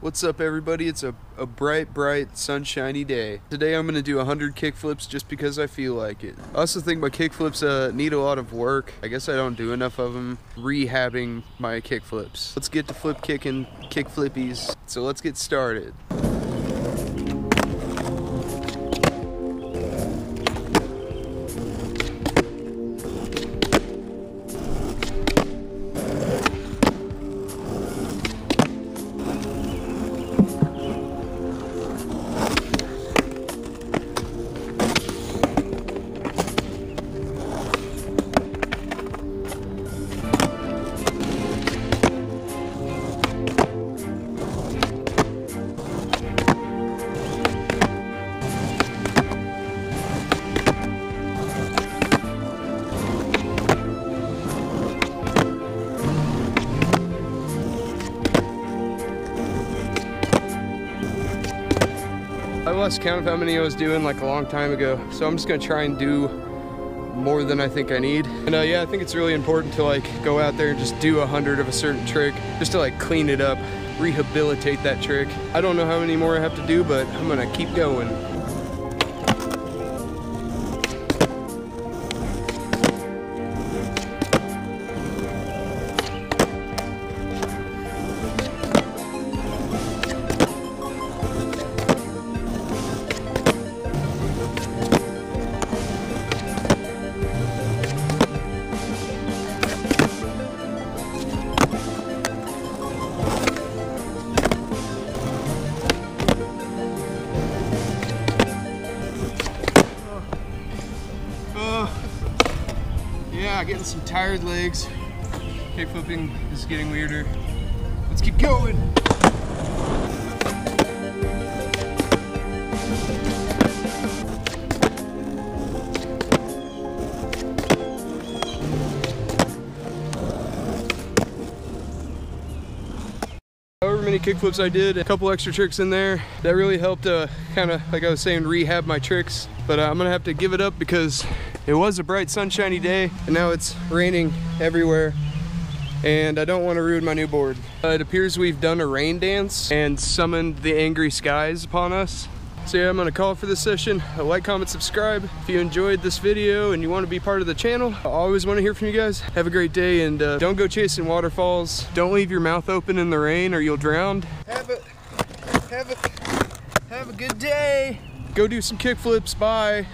What's up everybody? It's a, a bright, bright, sunshiny day. Today I'm gonna do 100 kickflips just because I feel like it. I also think my kickflips uh, need a lot of work. I guess I don't do enough of them rehabbing my kickflips. Let's get to flip kicking kick flippies. So let's get started. Lost count of how many I was doing like a long time ago. So I'm just gonna try and do more than I think I need. And uh, yeah, I think it's really important to like go out there and just do a hundred of a certain trick just to like clean it up, rehabilitate that trick. I don't know how many more I have to do, but I'm gonna keep going. Yeah, getting some tired legs. Kick flipping is getting weirder. Let's keep going. However many kickflips I did, a couple extra tricks in there, that really helped uh, kind of, like I was saying, rehab my tricks. But uh, I'm gonna have to give it up because it was a bright sunshiny day and now it's raining everywhere and I don't want to ruin my new board. Uh, it appears we've done a rain dance and summoned the angry skies upon us. So yeah, I'm gonna call it for this session. Uh, like, comment, subscribe. If you enjoyed this video and you wanna be part of the channel, I always wanna hear from you guys. Have a great day and uh, don't go chasing waterfalls. Don't leave your mouth open in the rain or you'll drown. Have a, have a, have a good day. Go do some kickflips, bye.